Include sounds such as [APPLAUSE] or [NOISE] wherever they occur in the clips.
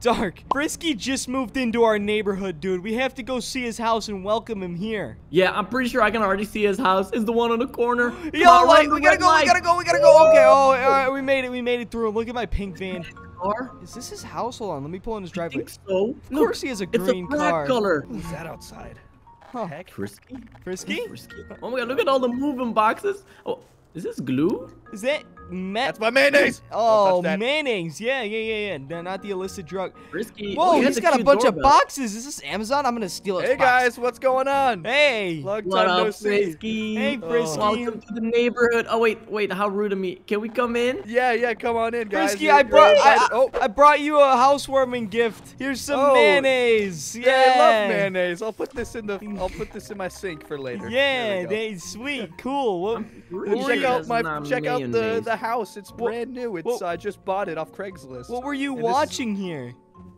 Dark, Frisky just moved into our neighborhood, dude. We have to go see his house and welcome him here. Yeah, I'm pretty sure I can already see his house. Is the one on the corner. [GASPS] Yo, on, light, we gotta go, we gotta go, we gotta go. Okay, oh, all right, we made it, we made it through. Look at my pink van. Car? Is this his house? Hold on, let me pull in his I driveway. think so. Of course he has a green car. It's a black car. color. Who's that outside? Huh. Heck. Frisky? Frisky? Frisky. Oh my god, look at all the moving boxes. Oh, is this glue? Is that Matt? That's my mayonnaise. [CLEARS THROAT] Oh, touch mayonnaise. Yeah, yeah, yeah, yeah. No, not the illicit drug. Frisky. Whoa, oh, he he's has got a cute bunch of boxes. Is this Amazon? I'm gonna steal it. Hey box. guys, what's going on? Hey. Long What time no up, see. Frisky? Hey, oh. Frisky. Welcome to the neighborhood. Oh wait, wait, how rude of me. Can we come in? Yeah, yeah, come on in, guys. Frisky, You're- I brought you're I, oh, I brought you a housewarming gift. Here's some Oh. mayonnaise. Yeah. yeah, I love mayonnaise. I'll put this in the I'll put this in my sink for later. Yeah, There we they sweet, cool. What, Pretty what were check out my check out the the house. It's brand new. It's what- uh, I just bought it off Craigslist. what were you And this is- watching here?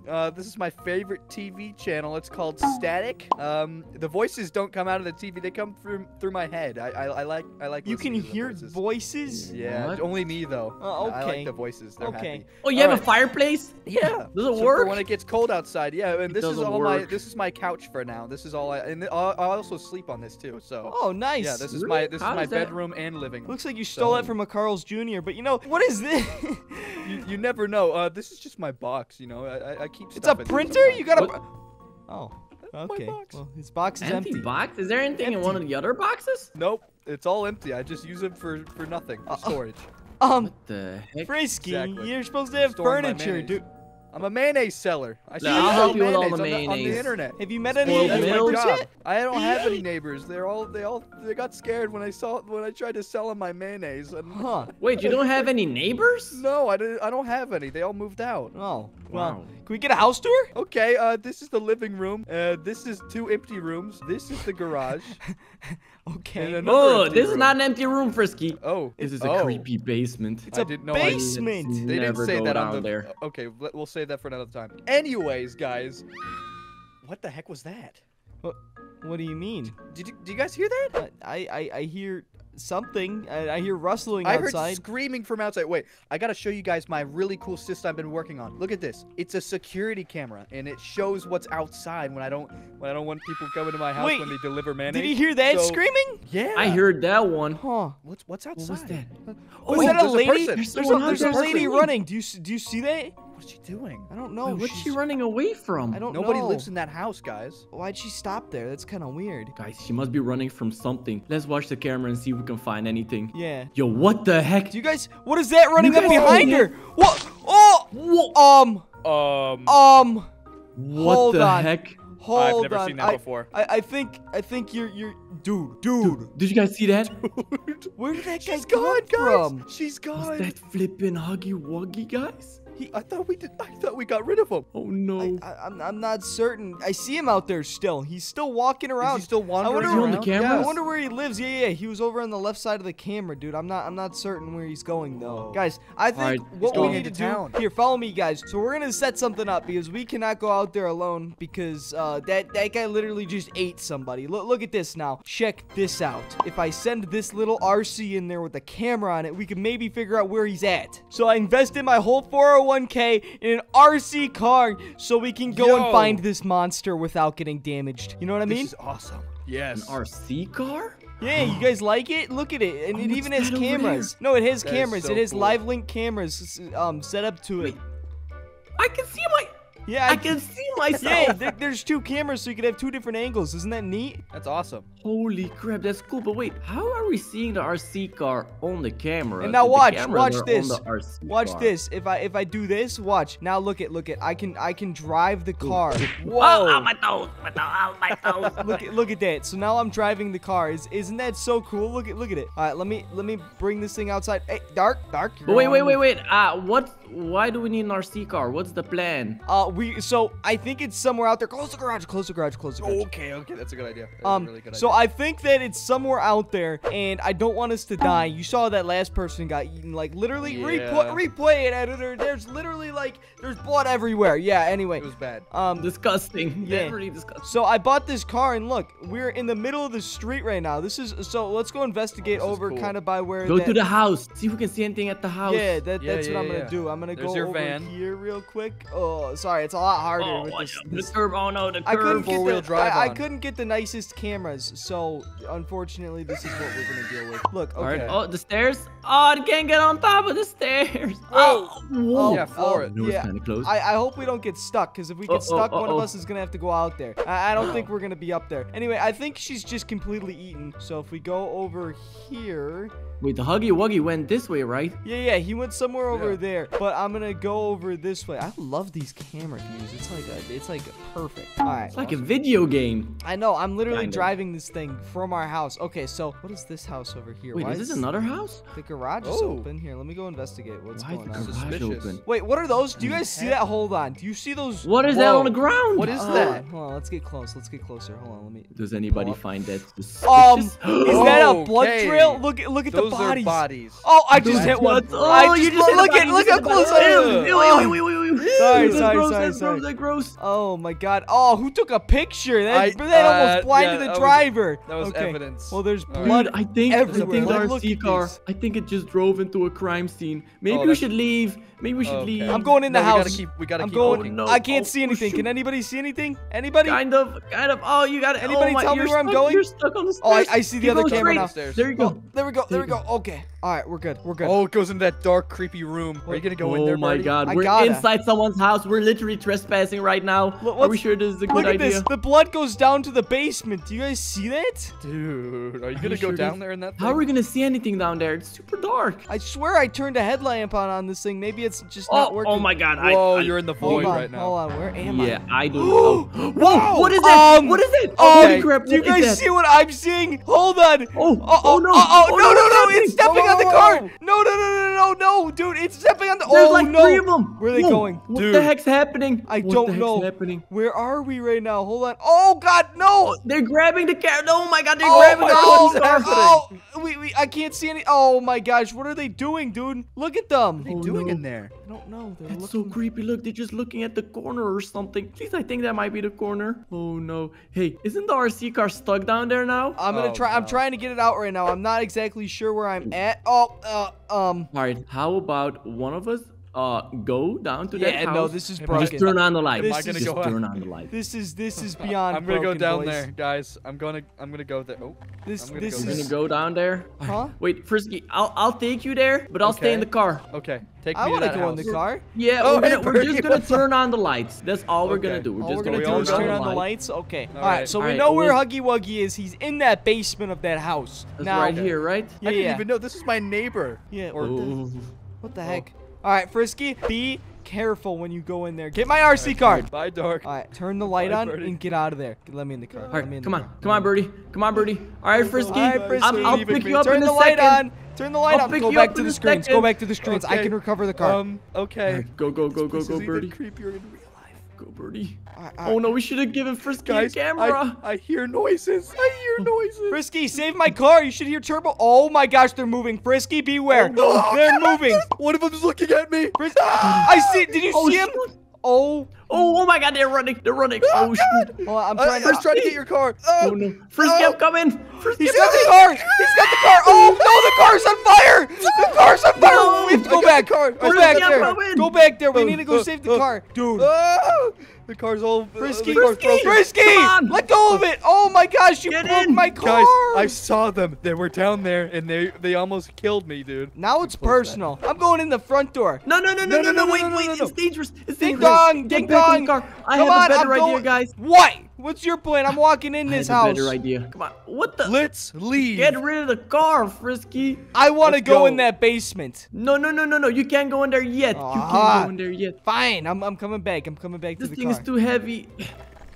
Uh, this is my favorite TV channel. It's called Static. Um, the voices don't come out of the TV; they come through through my head. I I, I like I like. You can listening to the hear voices. voices. Yeah, What? only me though. Oh, I like the voices. They're Okay. happy. Oh, you have a fireplace? Yeah. [LAUGHS] Does it So work? For when it gets cold outside, yeah. And It this is doesn't all my this is my couch for now. This is all I and I I also sleep on this too. So Oh, nice. yeah, this is Really? my this How is my does that- bedroom and living. Looks like you stole that So- from a Carl's Jr. But you know what is this? you, you never know. Uh, this is just my box. You know, I I, I keep. it's a stuff in here printer. You got a. sometimes. Oh. my Okay. box. Well, his box is Empty, empty. box? Is there anything in one of the other boxes? Nope, it's all empty. I just use it for for nothing, for Uh, storage. [LAUGHS] Um, What the heck? Frisky, Exactly. you're supposed to have Storing furniture, dude. I'm a mayonnaise seller. I No, I'll sell help you with all mayonnaise the on on the internet. Have you met any Spoiled That's my neighbors job. yet? I don't have any neighbors. They're all they all they got scared when I saw when I tried to sell them my mayonnaise. And Huh. Wait, you don't have any neighbors? [LAUGHS] no, I didn't. I don't have any. They all moved out. Oh. Well, Wow. can we get a house tour? Okay, uh, this is the living room. Uh, this is two empty rooms. This is the garage. [LAUGHS] Okay. Oh, empty this is not an empty room, Frisky. Oh, This is a oh. creepy basement. It's I a didn't know I- basement. They didn't Never say go that down on the. there. Okay, we'll save that for another time. Anyways, guys, what the heck was that? What, what do you mean? Did you, do you guys hear that? Uh, I, I, I hear something. I, I hear rustling I heard screaming from outside. Wait, I gotta show you guys my really cool system I've been working on. Look at this. It's a security camera, and it shows what's outside when I don't when I don't want people coming to my house Wait, when they deliver mayonnaise. Did you hear that So- screaming? Yeah. I heard that one. Huh. What's what's outside? What was that? Was Oh, that a there's a lady? There's, There's a, there's a out there. lady running. Do you do you see that? What's she doing? I don't know. Wait, what's she running away from? I don't Nobody know. lives in that house, guys. Why'd she stop there? That's kind of weird. Guys, she must be running from something. Let's watch the camera and see if we can find anything. Yeah. Yo, what the heck? Do you guys? What is that running up behind her? What? Oh. Whoa. Um. Um, Um. What hold the on. heck? Hold I've never on. seen that I, before. I, I think I think you're you're dude dude. Did you guys see that? [LAUGHS] Dude. Where did that guy She's come gone, guys. from? She's Was gone. that flipping Huggy Wuggy, guys? He, I thought we did. I thought we got rid of him. Oh no. I, I, I'm I'm not certain. I see him out there still. He's still walking Is around. he still wandering wonder- Is he on the around? camera? I wonder where he lives. Yeah, yeah. He was over on the left side of the camera, dude. I'm not. I'm not certain where he's going though. Whoa. Guys, I think Alright, what we need to into do here. Follow me, guys. So we're gonna set something up because we cannot go out there alone because uh, that that guy literally just ate somebody. Look, look at this now. Check this out. If I send this little RC in there with a camera on it, we can maybe figure out where he's at. So I invested my whole 401k in an RC car so we can go and find this monster without getting damaged. You know what I mean? This is awesome. Yes. An RC car? Yeah, you guys like it? Look at it, and Oh, it even has cameras. No, it has That is cameras. so it has cool. live link cameras um set up to it. Wait. I can see my. Yeah, I can see myself. Yeah, there, there's two cameras, so you could have two different angles. Isn't that neat? That's awesome. Holy crap, that's cool. But wait, how are we seeing the RC car on the camera? And now watch, watch this. Watch car? this. If I if I do this, watch. Now look at look at. I can I can drive the car. Whoa! Whoa! my toes, my toes, ow, my toes. [LAUGHS] Look at look at that. So now I'm driving the car. Is isn't that so cool? Look at look at it. All right, let me let me bring this thing outside. Hey, dark, dark. But wait, wait, wait, wait. Uh, what? Why do we need an RC car? What's the plan? Uh, we so I think it's somewhere out there. Close the garage. Close the garage. Close the garage. Okay, okay, that's a good idea. That's a Um, really good so I think that it's somewhere out there, and I don't want us to die. You saw that last person got eaten. Like literally, Yeah. replay, replay it, editor. There's literally like there's blood everywhere. Yeah. Anyway, It was bad. um, Disgusting. Yeah. Yeah. Really disgusting. so I bought this car, and look, we're in the middle of the street right now. This is so. Let's go investigate this is over cool. kind of by where. Go that, to the house. See if we can see anything at the house. Yeah, that, Yeah, that's yeah, what I'm gonna yeah. do. I'm gonna go your over van. here real quick. Oh, sorry, it's a lot harder Oh, with watch this. the this- curb. Oh no, the I couldn't get Four-wheel the, drive I, I couldn't get the nicest cameras, so unfortunately, this is what we're gonna deal with. Look, All right. okay. Oh, the stairs. Oh, I can't get on top of the stairs. [LAUGHS] Oh, whoa. Yeah, oh, floor oh, it. Yeah. close. I, I hope we don't get stuck, because if we get Uh-oh, stuck, one of us is gonna have to go out there. I, I don't think [GASPS] we're gonna be up there. Anyway, I think she's just completely eaten. So if we go over here, Wait, the Huggy Wuggy went this way, right? yeah, yeah, he went somewhere over Yeah. there. But I'm gonna go over this way. I love these camera views. It's like a, it's like perfect. All right. It's like a video game. I know. I'm literally Kinda. driving this thing from our house. Okay, so what is this house over here? Wait, Why is this another house? The garage is Oh. open. Here, let me go investigate what's Why is going the on. garage Suspicious. open? Wait, what are those? Do you guys see that? Hold on. Do you see those? What is that on the ground? What is Hold that? Hold on, let's get close. Let's get closer. Hold on, let me. Does anybody Pull up. find that suspicious? Um, is that a blood Okay. trail? Look at look at Those the bodies. are bodies. Oh, I just Those hit one. Oh, I you just, just hit look at look how just hit the close. I am. Ew, ew, Oh. ew. Sorry, That's sorry, gross, sorry, that's sorry. gross, that's gross. Oh my god. Oh, who took a picture? That, I- that almost uh, blinded yeah, the that was- driver. That was okay. evidence. Well, there's blood. Dude, I think, I everywhere. think the look RC car, this. I think it just drove into a crime scene. Maybe Oh, we should leave. Maybe we should Okay. leave. I'm going in the No, house. We gotta keep. We gotta I'm keep going. walking. no. I can't Oh, see oh, anything. shoot. Can anybody see anything? Anybody? Kind of, kind of. Oh, you got it. Anybody oh, my, tell me you're where I'm going? You're stuck on the stairs. Oh, I. I see the Keep other camera straight. now. There you Oh, go. there we go. There we go. Okay. All right, we're good. We're good. Oh, it goes into that dark, creepy room. Are you gonna go in oh there, oh my buddy? god, I we're gotta. inside someone's house. We're literally trespassing right now. Look, Are we sure this is a good Look good at idea? this. The blood goes down to the basement. Do you guys see that? Dude, are you you gonna go sure down this- there in that? How are we gonna see anything down there? It's super dark. I swear I turned a headlamp on on this thing. Maybe it's just Oh, not working. oh my god. Whoa, I, you're in the void on. right now. Hold on. Where am Yeah, I? Yeah, I don't [GASPS] know. Whoa, what is Um, that? what is it? Um, Holy crap, do you guys that? see what I'm seeing? Hold on. Oh, Oh, oh, no. oh, oh, Oh, no, no, no, it's stepping on the whoa, car. whoa. No, no, no, no, no, no, dude, it's stepping on the, There's oh, like no. three of them. Where are they Whoa, going? What Dude. the heck's happening? I what don't the heck's know. happening? Where are we right now? Hold on. Oh, God, no. Oh, they're grabbing the car. Oh my god, they're Oh, grabbing the oh, what's car. happening? oh, we, we, I can't see any. Oh my gosh, what are they doing, dude? Look at them. What are you Oh, doing no. in there? I don't know. They're That's so creepy. Look, they're just looking at the corner or something. At least I think that might be the corner. Oh no. Hey, isn't the RC car stuck down there now? I'm gonna Oh, try. I'm trying to get it out right now. I'm not exactly sure where I'm at. Oh, uh, um. All right. How about one of us uh go down to that Yeah, house? no, this is Am broken. Just turn on the light. Am I gonna just go out? turn on the light. This is this is beyond. I'm gonna go down boys. there, guys. I'm gonna. I'm gonna go there. Oh, This I'm gonna this go We're is. gonna go down there. Huh? Wait, Frisky, I'll I'll take you there, but I'll stay in the car. okay. Take I me want to to that go in the car. Yeah, Oh, we're, gonna, hey, [LAUGHS] we're just gonna turn on the lights. That's all we're gonna do. We're All just we're gonna, gonna do is turn on the lights. Okay. All All right. right. So we know where well- Huggy Wuggy is. He's in that basement of that house. That's now, right here, right? Yeah, I didn't even know this is my neighbor. Yeah. Or- What the, Oh. what the heck? All right, Frisky. Be careful when you go in there. Get my RC card. Bye, Dark. All right. Turn the light Bye, on Birdie. and get out of there. Let me in the car. All Let me come on, car. come on, Birdie, come on, Birdie. All right, Frisky, All right, Frisky. I'm- I'll pick you up Turn in the a light second. on. Turn the light I'll on. pick Go you back up to the a screens. Go back to the screens. I can recover the car. Um. Okay. Alright, Go, go, go, go, This go, Birdie. creepier in real life. Go, Birdie. All right, all Oh no, we should have given Frisky Guys, a camera. I, I hear noises. I hear [LAUGHS] noises. Frisky, save my car. You should hear turbo. Oh my gosh, they're moving. Frisky, beware. no. They're moving. [LAUGHS] One of them's looking at me. Fris- I see. Did you Oh, see him? shoot. Oh. Oh, oh my God, they're running. They're running. Oh shoot. Hold on, I'm Uh, trying First, to. try to get your car. Oh no, Frisky, I'm coming. Frisky, He's I'm got the car. He's got the car. Oh no, the car's on fire. The car's on fire. Back. car. Go I back got there. the. Go back there. We Uh, need to go uh, save the uh, car, dude. The car's all. uh, Frisky, the car's broken. Frisky, let go of it. Oh my gosh, you Get broke in. my car. Guys, I saw them. They were down there, and they they almost killed me, dude. now it's Close that. personal. I'm going in the front door. No, no, no, no, No, no, no, no, no, wait, no, no, wait, no, no. it's dangerous. It's Ding dangerous. dong, ding the dong. car. I Come have on, a better I'm idea, going- guys. What? What's your plan? I'm walking in I this have a house. better idea. Come on, what the? Let's leave. Get rid of the car, Frisky. I want to go, go. in that basement. No, no, no, no, no. You can't go in there yet. You Ah. can't go in there yet. Fine, I'm, I'm coming back. I'm coming back This to the thing is too heavy.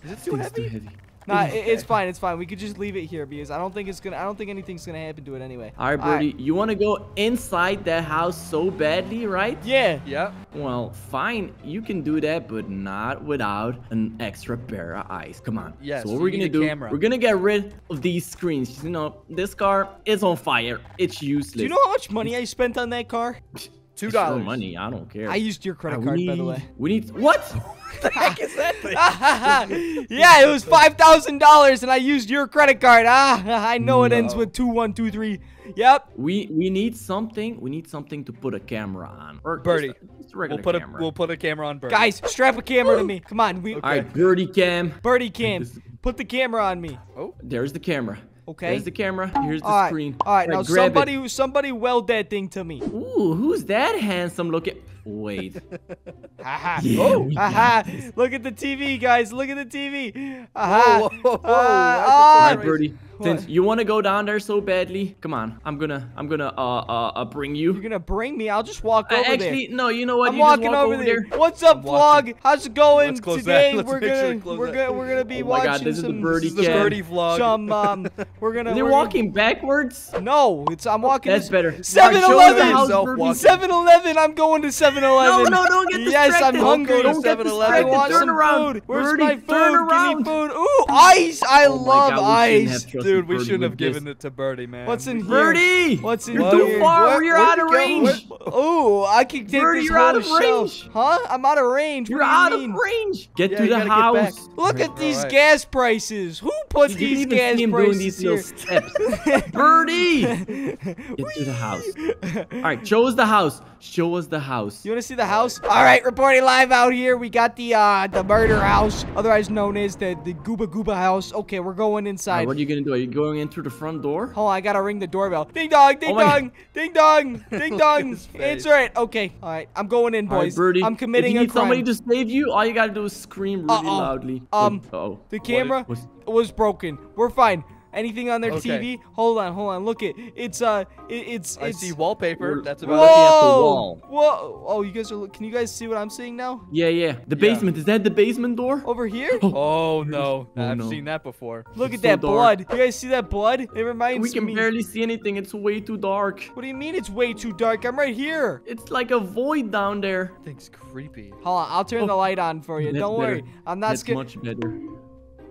Is it too heavy? too heavy. [LAUGHS] Nah, [LAUGHS] i- it's fine. It's fine. We could just leave it here because I don't think it's gonna. I don't think anything's gonna happen to it anyway. All right, Birdie, you want to go inside that house so badly, right? Yeah. Yeah. Well, fine, you can do that, but not without an extra pair of eyes. Come on. Yes, So what you we're gonna do? camera. We're gonna get rid of these screens. You know, this car is on fire. It's useless. Do you know how much money I spent on that car? [LAUGHS] Two It's your dollars. money. I don't care. I used your credit Alright, we card, by the way. We need [LAUGHS] what? the heck is that thing? [LAUGHS] yeah, it was five thousand dollars, and I used your credit card. Ah, [LAUGHS] I know it ends with two one two three. Yep. We we need something. We need something to put a camera on. Or just Birdie, a- just a We'll put a we'll put a camera on Bird. Guys, strap a camera to me. Come on, we All right, Birdie cam. birdie cam. Put the camera on me. Oh, there's the camera. Okay. There's the camera. Here's the All right. screen. All right. Now grab it. somebody, somebody weld that thing to me. Ooh, who's that handsome looking? Wait. [LAUGHS] Haha. Yeah, we got Aha! this. Look at the TV, guys. Look at the TV. Aha! Whoa, whoa, whoa, Uh, whoa, why Alright, Birdie. Since What? you want to go down there so badly, come on. I'm gonna, I'm gonna, uh, uh, uh bring you. You're gonna bring me? I'll just walk Uh, over actually, there. no. You know what? I'm you just walking walk over, there. What's up, I'm vlog? watching. How's it going Let's close today? that. Let's we're make sure to gonna close we're that. gonna we're gonna be Oh my God, watching this is the some birdie This is the cam. birdie vlog. some um [LAUGHS] we're gonna They're walking backwards. No, it's I'm walking. That's better. 7-Eleven! Alright, show the house, Yourself Birdie. walking. 7-Eleven. I'm going to 7-Eleven. No, no, don't get Yes, I'm distracted. hungry. Don't get I distracted. want Turn some around. food. Where's Birdie, my food? turn Give me around. food. Ooh, ice! I Oh love God, ice. have trusted Dude, we shouldn't have with this. given it to Birdie, man. What's in here? Birdie! What's in You're here? too far. What? You're Where'd out of range. Ooh, I can take Birdie, this you're out of shelf. range. Huh? I'm out of range. You're what do you out of range. Get Yeah, to the gotta get back. house. Look at these gas prices. Who put You these can even gas see him doing prices these here? little steps. [LAUGHS] Birdie! [LAUGHS] Get to the house. All right, show us the house. Show us the house. You want to see the house? All right, reporting live out here. We got the uh the murder house, otherwise known as the the Gooba Gooba house. Okay, we're going All right, inside. what are you gonna do? Are you going in through the front door? On, I gotta ring the doorbell. Ding dong, ding Oh dong, [LAUGHS] ding dong, ding dong. Answer it. Okay, all right, I'm going in, All right, boys. Birdie. I'm committing if you need somebody to save you, all you gotta do is scream really Uh-oh. loudly. Um, oh. The camera was broken. We're fine. Anything on their Okay. TV? Hold on, hold on. Look it. It's uh, it, it's I it's. see wallpaper. We're- That's we're about looking at the Whoa! wall. Whoa! Oh, you guys are. Can you guys see what I'm seeing now? Yeah, yeah. The Yeah. basement. Is that the basement door? Over here? it. [LAUGHS] Oh no, Oh, I've no. seen that before. Look It's at so that dark. blood. You guys see that blood? It reminds me. we can me. barely see anything. It's way too dark. What do you mean it's way too dark? I'm right here. It's like a void down there. Thing's creepy. Hold on, I'll turn the light on for you. That's Don't worry. better. I'm not That's scared. much better.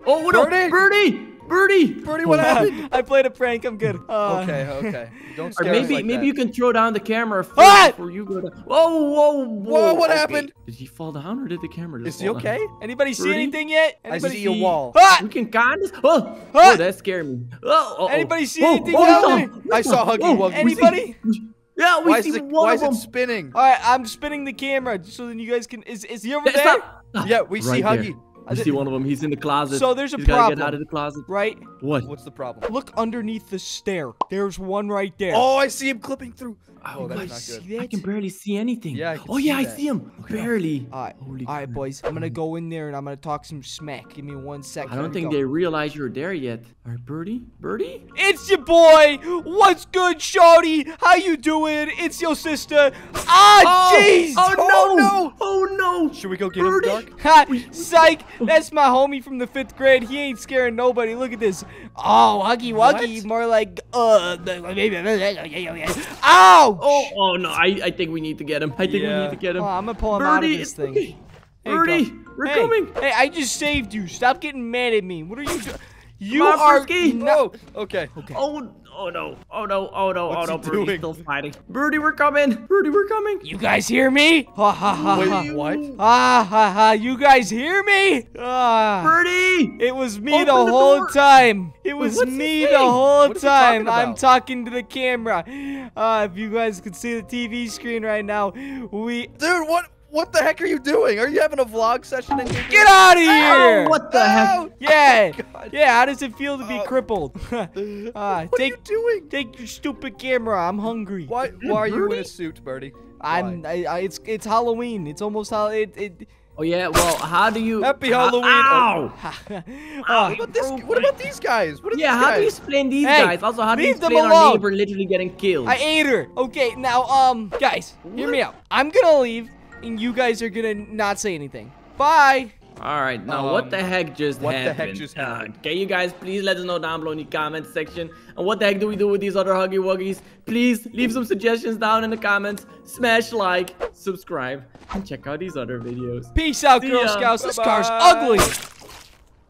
Oh, what up? Birdie! Birdie! Birdie! Birdie, what happened? I played a prank. I'm good. Uh, [LAUGHS] okay, okay. Don't Or [LAUGHS] scare us maybe like maybe that. you can throw down the camera first Ah! before you go down. Whoa, whoa, whoa! Whoa, what Okay. happened? Did he fall down or did the camera just Is he fall down? okay? Anybody see anything yet? I Anybody see a wall. Ah! We can kind of. Oh, Ah! oh, that scared me. Oh, oh, oh. Anybody see Oh, anything oh, down saw- I saw Huggy oh, Wuggy. Anybody? Yeah, we Why see is it, one why of is them. it spinning? All right, I'm spinning the camera so then you guys can. Is is he over That's there? not- Yeah, we see Huggy. there. You see one of them. He's in the closet. So there's a He's gotta problem. get out of the closet. Right. What? What's the problem? Look underneath the stair. There's one right there. Oh, I see him clipping through. Oh, Oh, that's guys not good. I can barely see anything. Yeah, I can oh yeah, I that. see him. Barely. All right, Holy all right, boys. I'm gonna go in there and I'm gonna talk some smack. Give me one second. I don't think they realize you're there yet. All right, Birdie. Birdie. It's your boy. What's good, Shorty? How you doing? It's your sister. Ah, jeez. Oh, Oh, no! no! Oh no! Should we go get him, Dark? Ha, psych. That's my homie from the fifth grade. He ain't scaring nobody. Look at this. Oh, huggy wuggy. What? More like uh. Maybe Ow. Oh, oh no! I, I think we need to get him. I think we need to get him. Oh, I'm gonna pull him out of Birdie, this thing. okay. Birdie, go. we're hey, coming. Hey, I just saved you. Stop getting mad at me. What are you doing? You Come on, are Frisky. no. Oh, okay. Oh, oh no! Oh no! Oh no! What's oh no! he Birdie's doing? still fighting. Birdie, we're coming. Birdie, we're coming. You guys hear me? Ha ha ha ha. Wait, what? Ah ha ha. You guys hear me? Ah. Birdie. It was me Open the the whole door. time. It was what's me the whole What is he talking time. I'm talking to the camera. Uh, if you guys could see the TV screen right now, we Dude, what what the heck are you doing? Are you having a vlog session in here? get out of here. Oh, what the heck? Oh, Yeah, God. yeah. How does it feel to be Oh. crippled? [LAUGHS] [LAUGHS] uh, What are take you doing? take your stupid camera. I'm hungry. Why why are you in a suit, Birdie? I'm. I, I, it's it's Halloween. It's almost how it. it Oh yeah. Well, how do you? Happy how- Halloween. Ow! Ah, [LAUGHS] What about this? What about these guys? What are Yeah. these How do you explain these Hey, guys? Also, how do you leave them explain our neighbor literally getting killed? I ate her. Okay, now, um, guys, hear me out. I'm gonna leave, and you guys are gonna not say anything. Bye. All right, now what the Um, heck just happened? what the heck just Uh, happened? okay, you guys, please let us know down below in the comment section. And what the heck do we do with these other Huggy Wuggies? Please leave some suggestions down in the comments. Smash like, subscribe, and check out these other videos. Peace out, See Girl ya. Scouts. This car's ugly.